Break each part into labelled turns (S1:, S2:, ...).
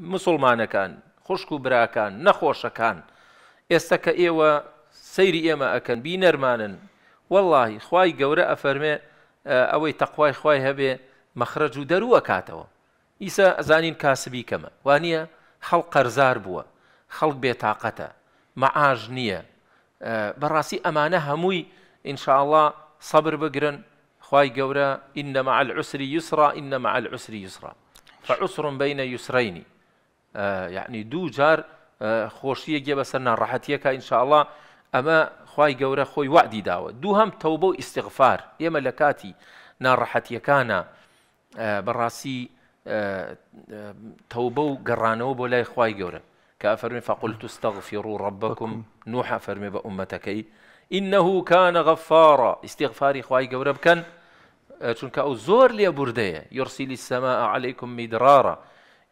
S1: مسلمانەکان خوشک و براکان نەخۆشەکان ئێستا کە ئێوە سەیری ئێمە ئەکەن بی نەرمانن واللهی خی گەورە ئەفەرمێ ئەوەی تەخوای خی هەبێ مەخرەج و دەرووە کاتەوە. ئیسا ئەزانین کاسبی کەمە. وانە خەڵ قەرزار بووە خەڵک بێتاقەتە مەعاژ نییە. بەڕاستی ئەمانە هەمووی ئینشاءله سەبر بگرن. خی گەورە ئینە مع العسری یوسرا ئینە مع العسری یوسرا فعسر بینە یوسرینی یعنی دوو جار خۆشیەکێ بەسەر ناڕەحەتیەکە ئینشاءله ئەمە خی گەورە خۆی وعدی داوە. دوو هەم تەوبە و ئیسیغفار ئێمە لە کاتی ناڕەحەتیەکانە بەڕاستی تەوبە و گەڕانەوە بۆ لای خی گەورە. کە فەرمی فقلت استغفروا ربكم. نوح فەرمێ بە إنه كان غفارا. استغفاري خواي گەورە بکەن. چونکە ئەو زۆر لێ بوردەیە یرسیلی السماء عليكم مدرارا.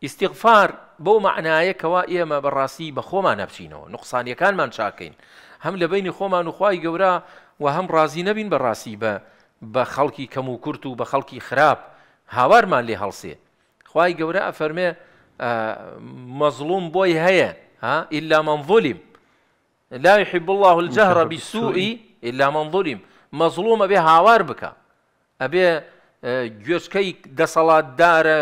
S1: استغفار معنایە کەوا ئێمە بەڕاستی بە خۆمان نەبچینەوە نقصانیەکانمان چاکەین هەم لە بینی خۆمان و خی گەورە و هەم ڕازی نەبین بەڕاستی بە بە خەڵکی کەم و کورت و بە خەڵکی خراپ هاوارمان لێ هەڵسێ خی گەورە ئەفەرمێ مەزلوم بۆی هەیە ها؟ إلا من ظلم. لا يحب الله الجهر بالسوء إلا من ظلم. مەزلوم ئەبێ هاوار بکە ئەبێ گوێچکەی دەسەڵاتدارە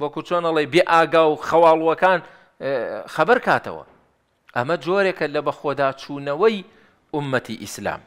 S1: وەکو چۆنەڵێ بێ ئاگا و خەواڵوەکان خەبەر کاتەوە ئەمە جۆرێکە لە بەخۆدا چوونەوەی ئومەتی ئیسلام.